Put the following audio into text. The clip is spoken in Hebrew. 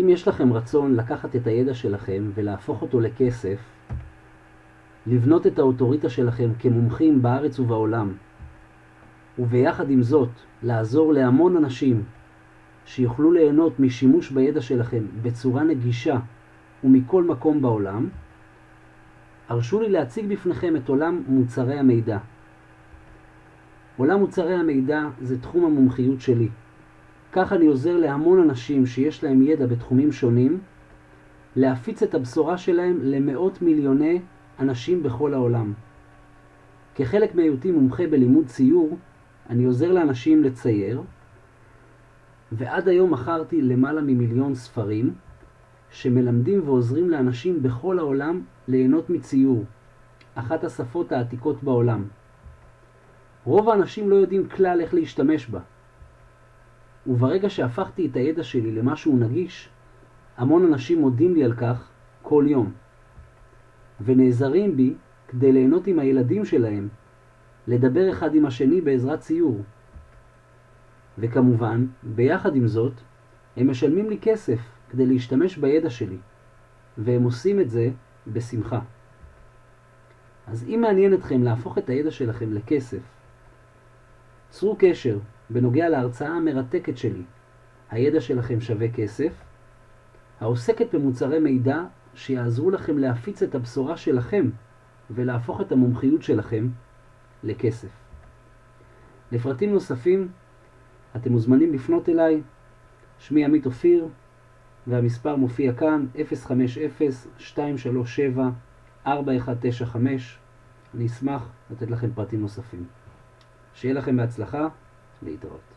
אם יש לכם רצון לקחת את הידע שלכם ולהפוך אותו לכסף, לבנות את האוטוריטה שלכם כמומחים בארץ ובעולם, וביחד עם זאת לעזור להמון אנשים שיוכלו ליהנות משימוש בידע שלכם בצורה נגישה ומכל מקום בעולם, הרשו לי להציג בפניכם את עולם מוצרי המידע. עולם מוצרי המידע זה תחום המומחיות שלי. כך אני עוזר להמון אנשים שיש להם ידע בתחומים שונים, להפיץ את הבשורה שלהם למאות מיליוני אנשים בכל העולם. כחלק מהיותי מומחה בלימוד ציור, אני עוזר לאנשים לצייר, ועד היום מכרתי למעלה ממיליון ספרים, שמלמדים ועוזרים לאנשים בכל העולם ליהנות מציור, אחת השפות העתיקות בעולם. רוב האנשים לא יודעים כלל איך להשתמש בה. וברגע שהפכתי את הידע שלי למשהו נגיש, המון אנשים מודים לי על כך כל יום. ונעזרים בי כדי ליהנות עם הילדים שלהם, לדבר אחד עם השני בעזרת ציור. וכמובן, ביחד עם זאת, הם משלמים לי כסף כדי להשתמש בידע שלי, והם עושים את זה בשמחה. אז אם מעניין אתכם להפוך את הידע שלכם לכסף, צרו קשר בנוגע להרצאה המרתקת שלי, הידע שלכם שווה כסף, העוסקת במוצרי מידע שיעזרו לכם להפיץ את הבשורה שלכם ולהפוך את המומחיות שלכם לכסף. לפרטים נוספים אתם מוזמנים לפנות אליי, שמי עמית אופיר, והמספר מופיע כאן 050-237-4195. אני אשמח לתת לכם פרטים נוספים. שיהיה לכם בהצלחה, להתראות.